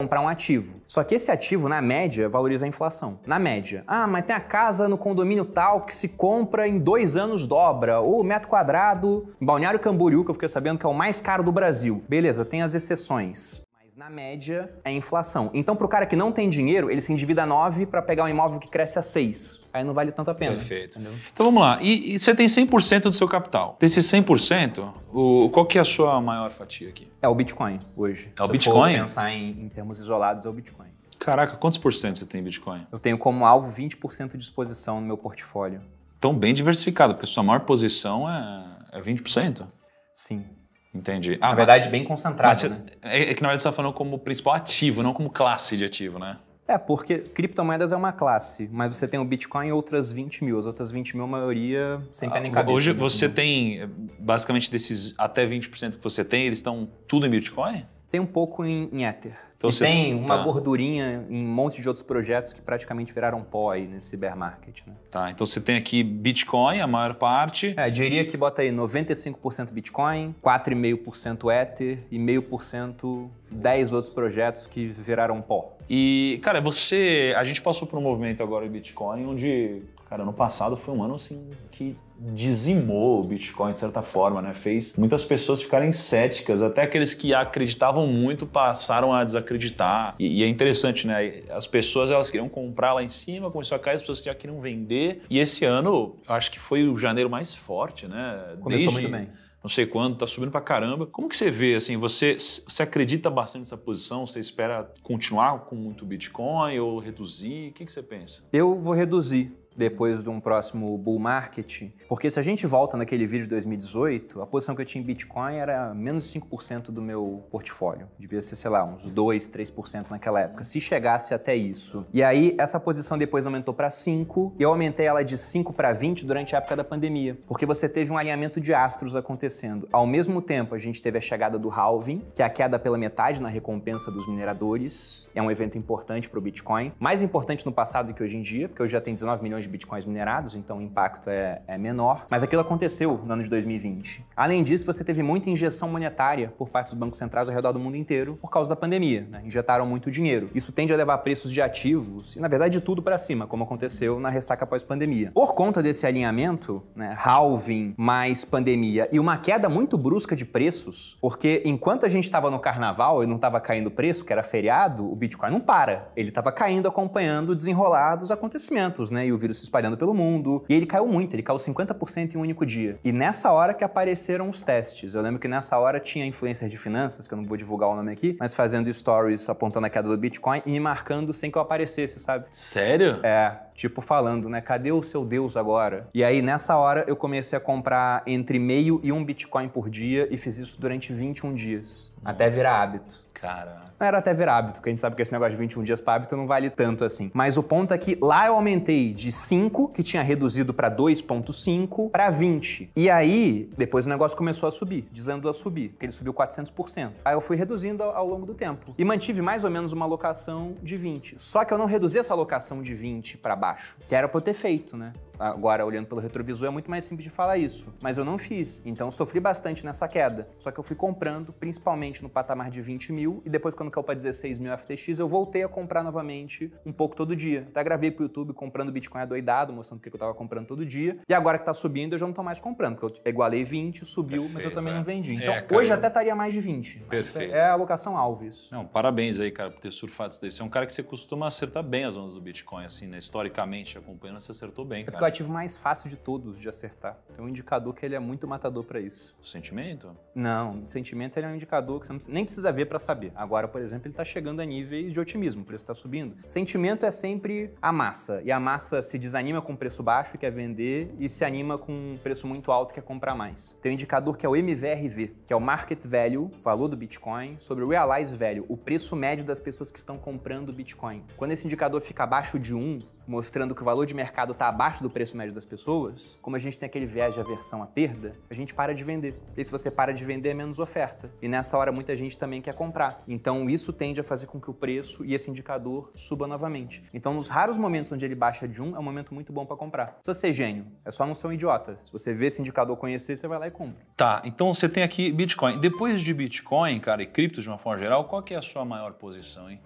comprar um ativo. Só que esse ativo, na média, valoriza a inflação. Na média. Ah, mas tem a casa no condomínio tal que se compra em dois anos dobra. Ou metro quadrado, em Balneário Camboriú, que eu fiquei sabendo que é o mais caro do Brasil. Beleza, tem as exceções. Na média é inflação. Então, pro cara que não tem dinheiro, ele se endivida 9 para pegar um imóvel que cresce a 6. Aí não vale tanto a pena. Perfeito. Entendeu? Então vamos lá. E, e você tem 100% do seu capital. Desse 100%, o, qual que é a sua maior fatia aqui? É o Bitcoin hoje. É o Se Bitcoin? For pensar em, em termos isolados, é o Bitcoin. Caraca, quantos por cento você tem em Bitcoin? Eu tenho como alvo 20% de exposição no meu portfólio. Então, bem diversificado, porque sua maior posição é, é 20%. Sim. Entendi. Ah, Na verdade, bem concentrado, você- né? é, é que na verdade você está falando como principal ativo, não como classe de ativo, né? É, porque criptomoedas é uma classe, mas você tem o Bitcoin e outras 20 mil. As outras 20 mil, a maioria sem pé nem Ah, cabeça. Hoje né? você tem, eh, basicamente, desses até 20% que você tem, eles estão tudo em Bitcoin? Tem um pouco em, em Ether. Então e você- tem uma tá. gordurinha em um monte de outros projetos que praticamente viraram pó aí nesse bear market, né? Tá, então você tem aqui Bitcoin, a maior parte. É, diria que bota aí 95% Bitcoin, 4,5% Ether e 0,5% 10 outros projetos que viraram pó. E, cara, você. A gente passou por um movimento agora em Bitcoin onde, cara, ano passado foi um ano assim que dizimou o Bitcoin de certa forma, né? Fez muitas pessoas ficarem céticas, até aqueles que acreditavam muito passaram a desacreditar. E, e é interessante, né? As pessoas elas queriam comprar lá em cima, começou a cair, as pessoas já queriam vender. E esse ano, eu acho que foi o janeiro mais forte, né? Começou Desde- muito bem. não sei quando, tá subindo pra caramba. Como que você vê, assim, você, você acredita bastante nessa posição? Você espera continuar com muito Bitcoin ou reduzir? O que, que você pensa? Eu vou reduzir depois de um próximo bull market, porque se a gente volta naquele vídeo de 2018, a posição que eu tinha em Bitcoin era menos de 5% do meu portfólio. Devia ser, sei lá, uns 2, 3% naquela época, se chegasse até isso. E aí essa posição depois aumentou para 5 e eu aumentei ela de 5 para 20 durante a época da pandemia, porque você teve um alinhamento de astros acontecendo. Ao mesmo tempo, a gente teve a chegada do halving, que é a queda pela metade na recompensa dos mineradores. É um evento importante para o Bitcoin, mais importante no passado do que hoje em dia, porque hoje já tem 19 milhões de bitcoins minerados, então o impacto é, é menor. Mas aquilo aconteceu no ano de 2020. Além disso, você teve muita injeção monetária por parte dos bancos centrais ao redor do mundo inteiro por causa da pandemia. né? Injetaram muito dinheiro. Isso tende a levar preços de ativos e, na verdade, de tudo para cima, como aconteceu na ressaca pós-pandemia. Por conta desse alinhamento, né, halving mais pandemia e uma queda muito brusca de preços, porque enquanto a gente estava no carnaval e não estava caindo preço, que era feriado, o Bitcoin não para. Ele estava caindo acompanhando o desenrolar dos acontecimentos, né? E o vírus se espalhando pelo mundo. E ele caiu muito, ele caiu 50% em um único dia. E nessa hora que apareceram os testes. Eu lembro que nessa hora tinha influencer de finanças, que eu não vou divulgar o nome aqui, mas fazendo stories apontando a queda do Bitcoin e me marcando sem que eu aparecesse, sabe? Sério? É, tipo falando, né? Cadê o seu Deus agora? E aí, nessa hora, eu comecei a comprar entre meio e um Bitcoin por dia e fiz isso durante 21 dias. Até virar hábito. Cara. Não era até virar hábito, porque a gente sabe que esse negócio de 21 dias para hábito não vale tanto assim. Mas o ponto é que lá eu aumentei de 5, que tinha reduzido para 2,5, para 20. E aí, depois o negócio começou a subir, desandou a subir, porque ele subiu 400%. Aí eu fui reduzindo ao, longo do tempo. E mantive mais ou menos uma alocação de 20. Só que eu não reduzi essa alocação de 20 para baixo, que era pra eu ter feito, né? Agora, olhando pelo retrovisor, é muito mais simples de falar isso. Mas eu não fiz. Então, sofri bastante nessa queda. Só que eu fui comprando, principalmente no patamar de 20 mil. E depois, quando caiu para 16 mil FTX, eu voltei a comprar novamente um pouco todo dia. Até gravei pro YouTube comprando Bitcoin adoidado, mostrando o que eu tava comprando todo dia. E agora que tá subindo, eu já não tô mais comprando. Porque eu igualei 20, subiu, mas eu Perfeito, também é. não vendi. É, Então, caiu. hoje até estaria mais de 20. Mas Perfeito. É a alocação Alves. Não, parabéns aí, cara, por ter surfado isso daí. Você é um cara que você costuma acertar bem as ondas do Bitcoin, assim, né? Historicamente, acompanhando, você acertou bem, É porque é o cara. ativo mais fácil de todos de acertar. Tem um indicador que ele é muito matador para isso. O sentimento? Não, o sentimento ele é um indicador que você nem precisa ver para saber. Agora, por exemplo, ele está chegando a níveis de otimismo, o preço está subindo. Sentimento é sempre a massa. E a massa se desanima com preço baixo quer vender e se anima com preço muito alto quer comprar mais. Tem um indicador que é o MVRV, que é o Market Value, valor do Bitcoin, sobre o Realize Value, o preço médio das pessoas que estão comprando Bitcoin. Quando esse indicador fica abaixo de 1, mostrando que o valor de mercado está abaixo do preço médio das pessoas, como a gente tem aquele viés de aversão à perda, a gente para de vender. E se você para de vender, é menos oferta. E nessa hora muita gente também quer comprar. Então isso tende a fazer com que o preço e esse indicador suba novamente. Então nos raros momentos onde ele baixa de um, é um momento muito bom para comprar. Não precisa ser gênio, é só não ser um idiota. Se você vê esse indicador conhecer, você vai lá e compra. Tá, então você tem aqui Bitcoin. Depois de Bitcoin, cara, e cripto de uma forma geral, qual que é a sua maior posição, hein?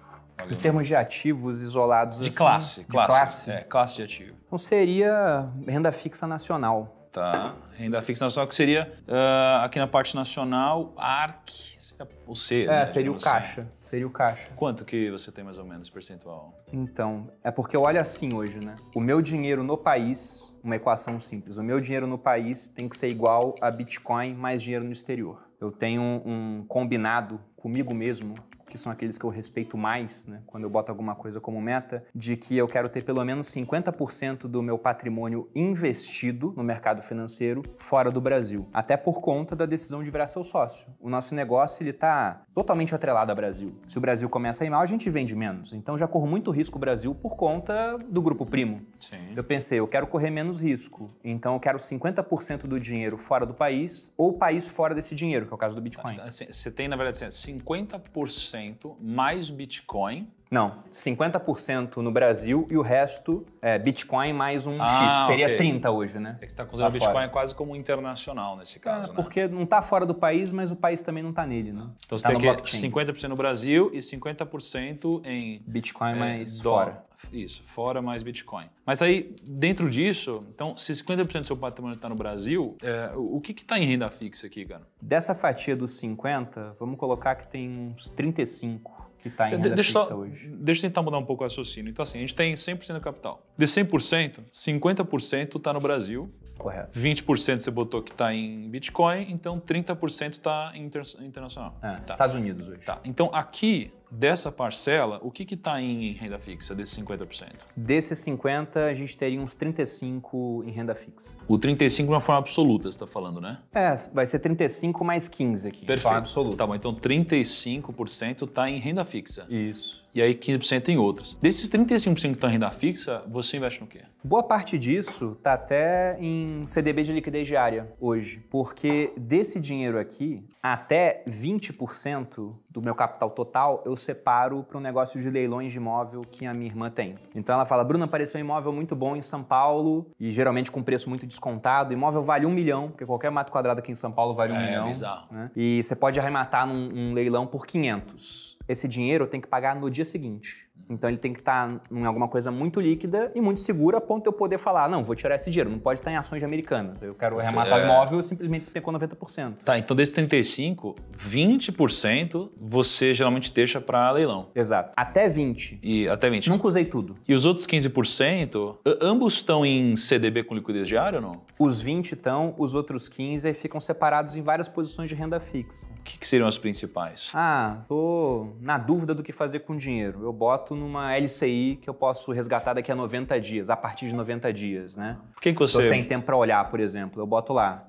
Em termos de ativos isolados de assim, classe, de classe, classe. É, classe de ativo. Então seria renda fixa nacional. Tá. Renda fixa nacional, que seria ah, aqui na parte nacional, ARC, seria o C, É, né, seria o assim. caixa. Seria o caixa. Quanto que você tem mais ou menos percentual? Então, é porque olha assim hoje, né? O meu dinheiro no país, uma equação simples, o meu dinheiro no país tem que ser igual a Bitcoin mais dinheiro no exterior. Eu tenho um combinado comigo mesmo, que são aqueles que eu respeito mais, né? Quando eu boto alguma coisa como meta, de que eu quero ter pelo menos 50% do meu patrimônio investido no mercado financeiro fora do Brasil. Até por conta da decisão de virar seu sócio. O nosso negócio, ele tá totalmente atrelado ao Brasil. Se o Brasil começa a ir mal, a gente vende menos. Então já corro muito risco o Brasil por conta do grupo primo. Sim. Eu pensei, eu quero correr menos risco. Então eu quero 50% do dinheiro fora do país ou o país fora desse dinheiro, que é o caso do Bitcoin. Assim, Você tem, na verdade, assim, 50% mais Bitcoin. Não, 50% no Brasil e o resto é Bitcoin mais um Ah, X, que seria ok. 30 hoje, né? É que você está considerando Lá Bitcoin fora. quase como internacional nesse caso, É, né? porque não tá fora do país, mas o país também não tá nele, né? Então você tá tem no que blockchain. 50% no Brasil e 50% em Bitcoin é, mais dólar. fora. Isso, fora mais Bitcoin. Mas aí, dentro disso, então, se 50% do seu patrimônio está no Brasil, é, o que está em renda fixa aqui, cara? Dessa fatia dos 50, vamos colocar que tem uns 35 que tá em De- renda deixa, fixa só- hoje. deixa eu tentar mudar um pouco o raciocínio. Então, assim, a gente tem 100% do capital. De 100%, 50% está no Brasil, Correto. 20% você botou que está em Bitcoin, então 30% está em inter- internacional. É, Tá. Estados Unidos hoje. Tá. Então, aqui, dessa parcela, o que está em renda fixa desses 50%? Desses 50, a gente teria uns 35 em renda fixa. O 35 de uma forma absoluta, você está falando, né? É, vai ser 35 mais 15 aqui. forma absoluta. Tá bom, então 35% está em renda fixa. Isso. E aí 15% em outras. Desses 35% que estão em renda fixa, você investe no quê? Boa parte disso tá até em CDB de liquidez diária hoje, porque desse dinheiro aqui, até 20% do meu capital total eu separo para um negócio de leilões de imóvel que a minha irmã tem. Então ela fala, Bruna, apareceu um imóvel muito bom em São Paulo e geralmente com preço muito descontado. O imóvel vale um milhão, porque qualquer metro quadrado aqui em São Paulo vale um É, milhão. bizarro. né? E você pode arrematar num, num leilão por 500. Esse dinheiro eu tenho que pagar no dia seguinte. Então ele tem que estar em alguma coisa muito líquida e muito segura a ponto de eu poder falar, não, vou tirar esse dinheiro, não pode estar em ações americanas. Eu quero arrematar É. o imóvel, eu simplesmente despecou 90%. Tá, então desses 35, 20% você geralmente deixa para leilão. Exato. Até 20. E até 20. Nunca usei tudo. E os outros 15%, a- ambos estão em CDB com liquidez diária ou não? Os 20 estão, os outros 15 aí ficam separados em várias posições de renda fixa. O que, que seriam as principais? Ah, tô na dúvida do que fazer com o dinheiro. Eu boto numa LCI que eu posso resgatar daqui a 90 dias, a partir de 90 dias, né? Por que, que Tô você. sem tempo para olhar, por exemplo, eu boto lá.